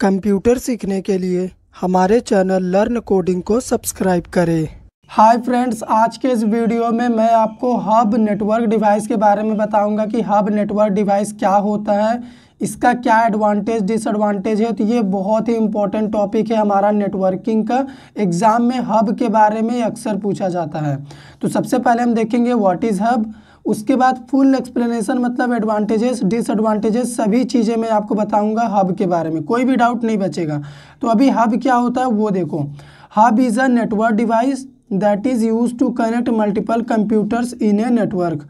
Computer सीखने के लिए हमारे चैनल लर्न कोडिंग को सब्सक्राइब करें। हाय फ्रेंड्स, आज के इस वीडियो में मैं आपको हब नेटवर्क डिवाइस के बारे में बताऊँगा कि हब नेटवर्क डिवाइस क्या होता है, इसका क्या एडवांटेज डिसएडवांटेज है। तो ये बहुत ही इंपॉर्टेंट टॉपिक है हमारा नेटवर्किंग का। एग्ज़ाम में हब के बारे में अक्सर पूछा जाता है। तो सबसे पहले हम देखेंगे व्हाट इज़ हब उसके बाद फुल एक्सप्लेनेशन मतलब एडवांटेजेस डिसएडवांटेजेस सभी चीज़ें मैं आपको बताऊँगा हब के बारे में। कोई भी डाउट नहीं बचेगा। तो अभी हब क्या होता है वो देखो। Hub is a network device that is used to connect multiple computers in a network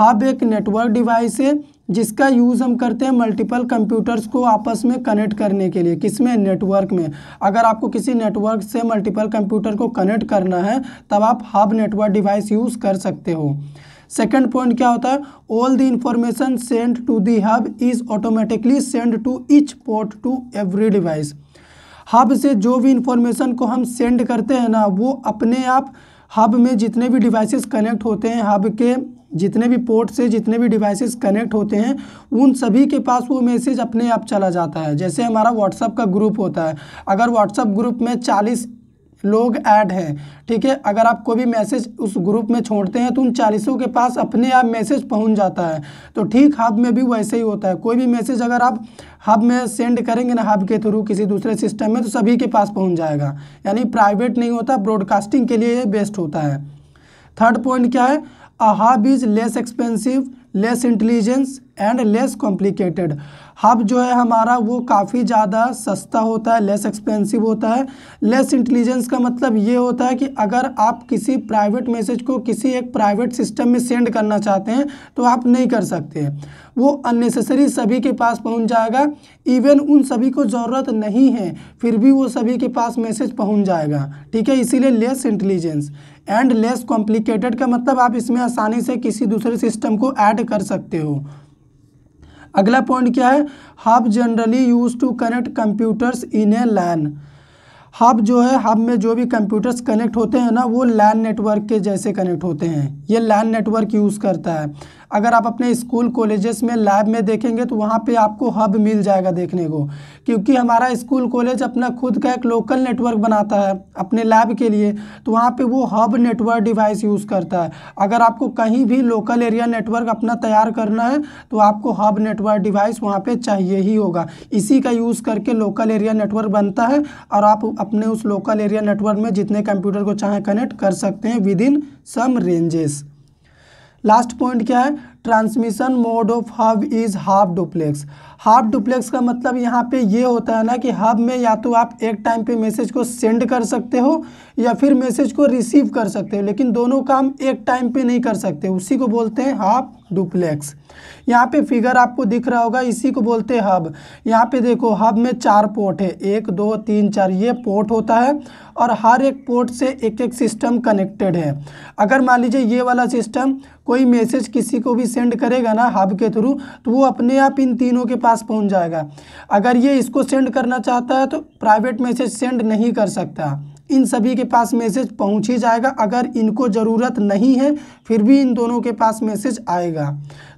hub एक नेटवर्क डिवाइस है, जिसका यूज़ हम करते हैं मल्टीपल कंप्यूटर्स को आपस में कनेक्ट करने के लिए। किसमें नेटवर्क में। अगर आपको किसी नेटवर्क से मल्टीपल कंप्यूटर को कनेक्ट करना है, तब आप हब नेटवर्क डिवाइस यूज़ कर सकते हो। सेकेंड पॉइंट क्या होता है? All the information sent to the hub is automatically sent to each port to every device hub से जो भी इंफॉर्मेशन को हम सेंड करते हैं ना, वो अपने आप हब में जितने भी डिवाइसेस कनेक्ट होते हैं हब के जितने भी पोर्ट से जितने भी डिवाइसेस कनेक्ट होते हैं, उन सभी के पास वो मैसेज अपने आप चला जाता है। जैसे हमारा व्हाट्सअप का ग्रुप होता है। अगर व्हाट्सअप ग्रुप में चालीस लोग ऐड हैं, ठीक है? अगर आप कोई भी मैसेज उस ग्रुप में छोड़ते हैं तो उन चालीसों के पास अपने आप मैसेज पहुँच जाता है। तो ठीक, हब में भी वैसे ही होता है। कोई भी मैसेज अगर आप हब में सेंड करेंगे ना, हब के थ्रू किसी दूसरे सिस्टम में तो सभी के पास पहुँच जाएगा। यानी प्राइवेट नहीं होता, ब्रॉडकास्टिंग के लिए ये बेस्ट होता है। थर्ड पॉइंट क्या है? A hub is less expensive less intelligence and less complicated hub जो है हमारा वो काफ़ी ज़्यादा सस्ता होता है लेस एक्सपेंसिव होता है। लेस इंटेलिजेंस का मतलब ये होता है कि अगर आप किसी प्राइवेट मैसेज को किसी एक प्राइवेट सिस्टम में सेंड करना चाहते हैं तो आप नहीं कर सकते वो अननेसेसरी सभी के पास पहुँच जाएगा। इवन उन सभी को ज़रूरत नहीं है, फिर भी वो सभी के पास मैसेज पहुँच जाएगा। ठीक है? इसीलिए less intelligence and less complicated का मतलब आप इसमें आसानी से किसी दूसरे सिस्टम को ऐड कर सकते हो। अगला पॉइंट क्या है? Hub generally used to connect computers in a LAN hub जो है हब में जो भी कंप्यूटर्स कनेक्ट होते हैं ना, वो लैन नेटवर्क के जैसे कनेक्ट होते हैं। ये लैन नेटवर्क यूज़ करता है। अगर आप अपने स्कूल कॉलेजेस में लैब में देखेंगे तो वहाँ पे आपको हब मिल जाएगा देखने को, क्योंकि हमारा स्कूल कॉलेज अपना खुद का एक लोकल नेटवर्क बनाता है अपने लैब के लिए तो वहाँ पे वो हब नेटवर्क डिवाइस यूज़ करता है। अगर आपको कहीं भी लोकल एरिया नेटवर्क अपना तैयार करना है तो आपको हब नेटवर्क डिवाइस वहाँ पर चाहिए ही होगा। इसी का यूज़ करके लोकल एरिया नेटवर्क बनता है और आप अपने उस लोकल एरिया नेटवर्क में जितने कंप्यूटर को चाहें कनेक्ट कर सकते हैं within some ranges last point क्या है? Transmission mode of hub is half duplex half duplex का मतलब यहाँ पे ये होता है ना कि हब में या तो आप एक टाइम पे मैसेज को सेंड कर सकते हो या फिर मैसेज को रिसीव कर सकते हो, लेकिन दोनों काम एक टाइम पे नहीं कर सकते। उसी को बोलते हैं हाफ़ डुप्लेक्स यहाँ पे फिगर आपको दिख रहा होगा, इसी को बोलते हैं हब यहाँ पे देखो हब में चार पोर्ट है। एक, दो, तीन, चार, ये पोर्ट होता है और हर एक पोर्ट से एक एक सिस्टम कनेक्टेड है। अगर मान लीजिए ये वाला सिस्टम कोई मैसेज किसी को भी सेंड करेगा ना हब के थ्रू तो वो अपने आप इन तीनों के पास पहुँच जाएगा। अगर ये इसको सेंड करना चाहता है तो प्राइवेट मैसेज सेंड नहीं कर सकता। इन सभी के पास मैसेज पहुँच ही जाएगा। अगर इनको ज़रूरत नहीं है, फिर भी इन दोनों के पास मैसेज आएगा।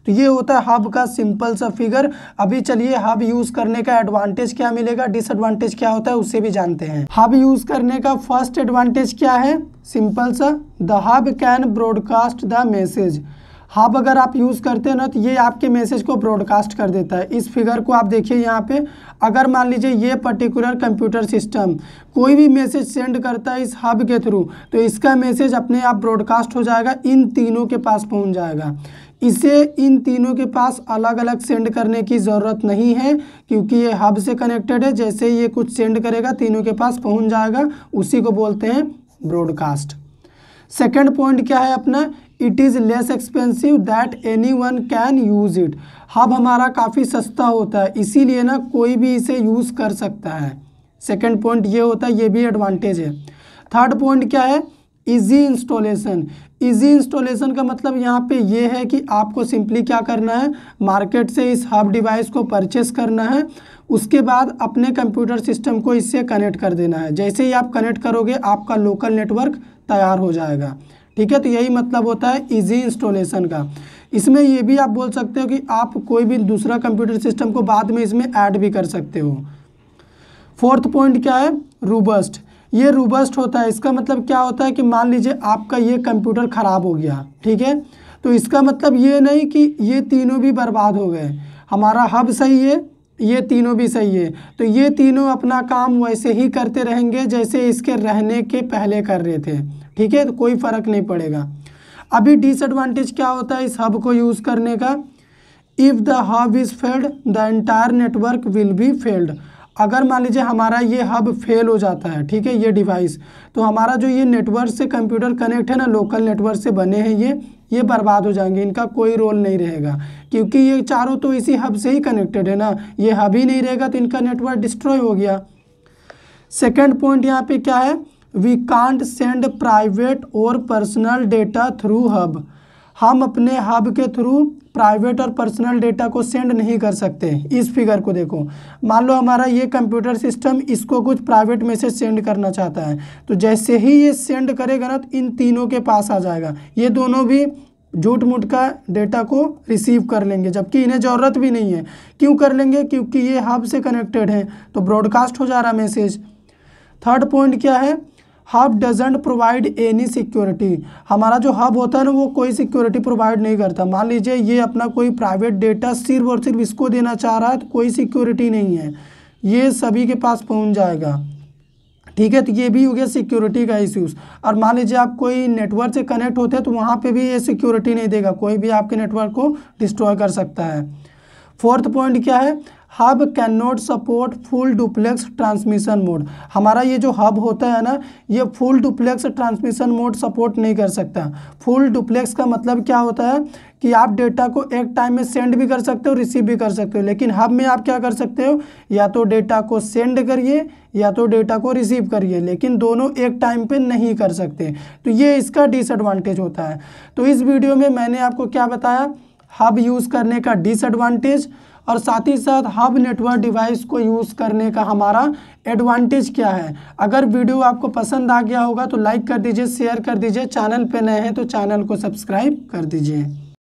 तो ये होता है हब का सिंपल सा फिगर अभी चलिए हब यूज़ करने का एडवांटेज क्या मिलेगा? डिसएडवांटेज क्या होता है, उससे भी जानते हैं। हब यूज़ करने का फ़र्स्ट एडवांटेज क्या है? सिंपल सा the hub can broadcast the message hub अगर आप यूज़ करते हैं ना तो ये आपके मैसेज को ब्रॉडकास्ट कर देता है। इस फिगर को आप देखिए यहाँ पे। अगर मान लीजिए ये पर्टिकुलर कंप्यूटर सिस्टम कोई भी मैसेज सेंड करता है इस हब के थ्रू तो इसका मैसेज अपने आप ब्रॉडकास्ट हो जाएगा, इन तीनों के पास पहुँच जाएगा। इसे इन तीनों के पास अलग अलग सेंड करने की ज़रूरत नहीं है, क्योंकि ये हब से कनेक्टेड है। जैसे ये कुछ सेंड करेगा, तीनों के पास पहुँच जाएगा, उसी को बोलते हैं ब्रॉडकास्ट सेकेंड पॉइंट क्या है अपना? It is less expensive that anyone can use it hub हमारा काफ़ी सस्ता होता है, इसीलिए ना कोई भी इसे यूज़ कर सकता है। सेकेंड पॉइंट ये होता है, ये भी एडवांटेज है। थर्ड पॉइंट क्या है? इजी इंस्टॉलेशन इजी इंस्टॉलेशन का मतलब यहाँ पे ये है कि आपको सिंपली क्या करना है? मार्केट से इस हब डिवाइस को परचेस करना है। उसके बाद अपने कंप्यूटर सिस्टम को इससे कनेक्ट कर देना है। जैसे ही आप कनेक्ट करोगे, आपका लोकल नेटवर्क तैयार हो जाएगा। ठीक है? तो यही मतलब होता है इजी इंस्टॉलेशन का। इसमें ये भी आप बोल सकते हो कि आप कोई भी दूसरा कंप्यूटर सिस्टम को बाद में इसमें ऐड भी कर सकते हो। फोर्थ पॉइंट क्या है? रूबस्ट ये रूबस्ट होता है, इसका मतलब क्या होता है कि मान लीजिए आपका ये कंप्यूटर ख़राब हो गया, ठीक है? तो इसका मतलब ये नहीं कि ये तीनों भी बर्बाद हो गए। हमारा हब सही है ये तीनों भी सही है। तो ये तीनों अपना काम वैसे ही करते रहेंगे जैसे इसके रहने के पहले कर रहे थे। ठीक है? तो कोई फ़र्क नहीं पड़ेगा। अभी डिसएडवांटेज क्या होता है इस हब को यूज़ करने का? If the hub is failed, the entire network will be failed. अगर मान लीजिए हमारा ये हब फेल हो जाता है, ठीक है, ये डिवाइस तो हमारा जो ये नेटवर्क से कंप्यूटर कनेक्ट है ना लोकल नेटवर्क से बने हैं ये ये बर्बाद हो जाएँगे, इनका कोई रोल नहीं रहेगा। क्योंकि ये चारों तो इसी हब से ही कनेक्टेड है ना, ये हब ही नहीं रहेगा तो इनका नेटवर्क डिस्ट्रॉय हो गया। सेकेंड पॉइंट यहाँ पे क्या है? वी कांट सेंड प्राइवेट और पर्सनल डेटा थ्रू हब हम अपने हब के थ्रू प्राइवेट और पर्सनल डेटा को सेंड नहीं कर सकते। इस फिगर को देखो। मान लो हमारा ये कंप्यूटर सिस्टम इसको कुछ प्राइवेट मैसेज सेंड करना चाहता है। तो जैसे ही ये सेंड करेगा ना तो इन तीनों के पास आ जाएगा। ये दोनों भी झूठ मूठ का डेटा को रिसीव कर लेंगे, जबकि इन्हें ज़रूरत भी नहीं है। क्यों कर लेंगे? क्योंकि ये हब से कनेक्टेड है। तो ब्रॉडकास्ट हो जा रहा मैसेज थर्ड पॉइंट क्या है? Hub doesn't provide any security. हमारा जो हब होता है ना, वो कोई सिक्योरिटी प्रोवाइड नहीं करता। मान लीजिए, ये अपना कोई प्राइवेट डेटा सिर्फ़ और सिर्फ़ इसको देना चाह रहा है तो कोई सिक्योरिटी नहीं है। ये सभी के पास पहुँच जाएगा। ठीक है तो ये भी हो गया सिक्योरिटी का इश्यूज़। और मान लीजिए, आप कोई नेटवर्क से कनेक्ट होते हैं तो वहाँ पे भी ये सिक्योरिटी नहीं देगा। कोई भी आपके नेटवर्क को डिस्ट्रॉय कर सकता है। फोर्थ पॉइंट क्या है? Hub can not support full duplex transmission mode. हमारा ये जो हब होता है ना, ये full duplex transmission mode support नहीं कर सकता। फुल डुप्लेक्स का मतलब क्या होता है कि आप डेटा को एक टाइम में सेंड भी कर सकते हो, रिसीव भी कर सकते हो, लेकिन हब में आप क्या कर सकते हो, या तो डेटा को सेंड करिए, या तो डेटा को रिसीव करिए, लेकिन दोनों एक टाइम पे नहीं कर सकते। तो ये इसका डिसएडवांटेज होता है। तो इस वीडियो में मैंने आपको क्या बताया, हब यूज़ करने का डिसएडवांटेज और साथ ही साथ हब नेटवर्क डिवाइस को यूज़ करने का हमारा एडवांटेज क्या है? अगर वीडियो आपको पसंद आ गया होगा तो लाइक कर दीजिए, शेयर कर दीजिए। चैनल पे नए हैं तो चैनल को सब्सक्राइब कर दीजिए।